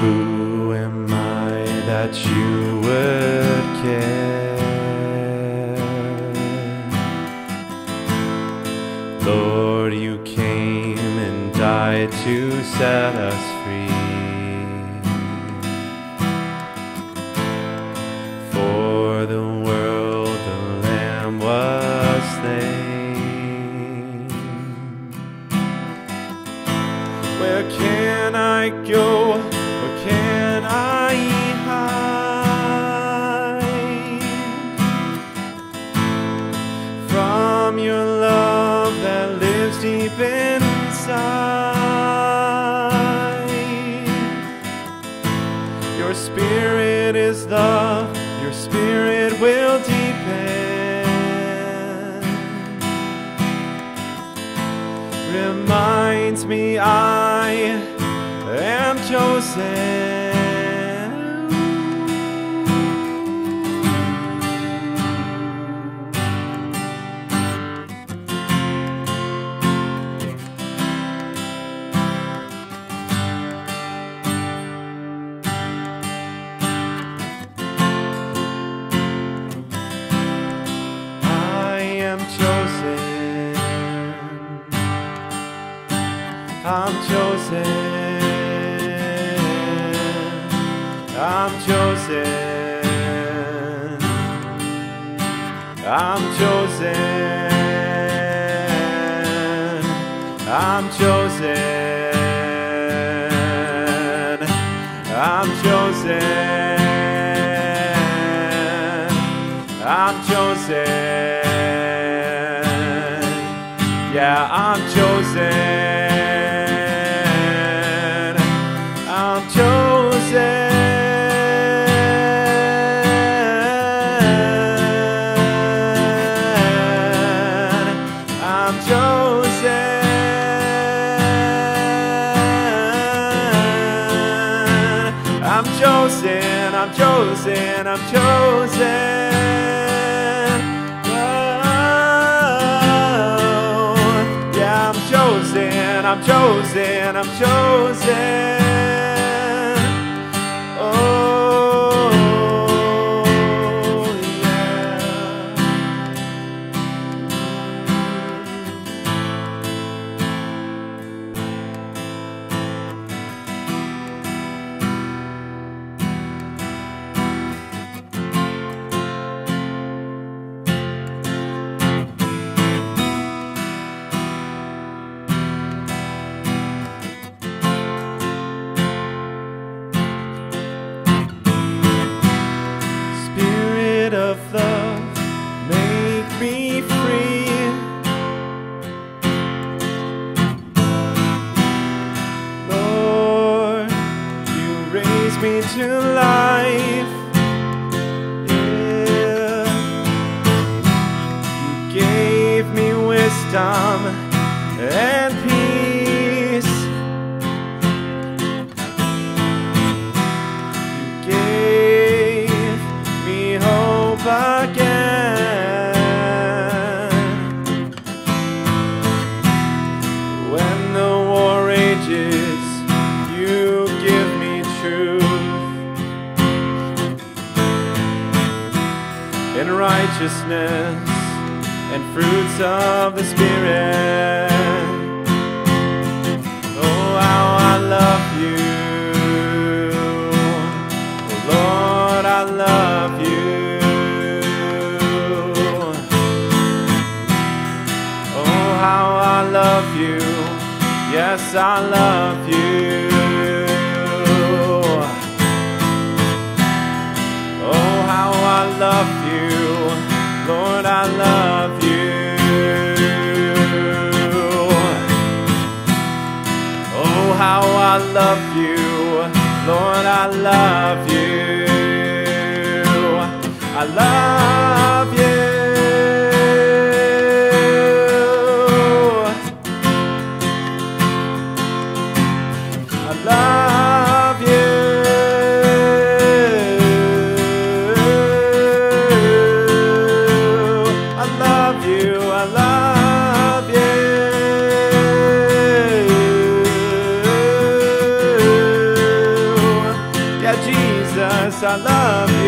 Who am I that you would care? Lord, you came and died to set us free. For the world, the Lamb was slain. Where can I go? From your love that lives deep inside? Your spirit is love, your spirit will deepen reminds me I am chosen. Chosen. I'm chosen. I'm chosen. I'm chosen. I'm chosen. I'm chosen. Yeah, I'm chosen. Chosen. I'm chosen. I'm chosen. Oh, yeah, I'm chosen. I'm chosen. I'm chosen. Me to life. Yeah. You gave me wisdom and peace. Righteousness and fruits of the Spirit. Oh, how I love you. Oh, Lord, I love you. Oh, how I love you. Yes, I love you. Oh, how I love you. Love you. Lord, I love you. I love you. I love I love you.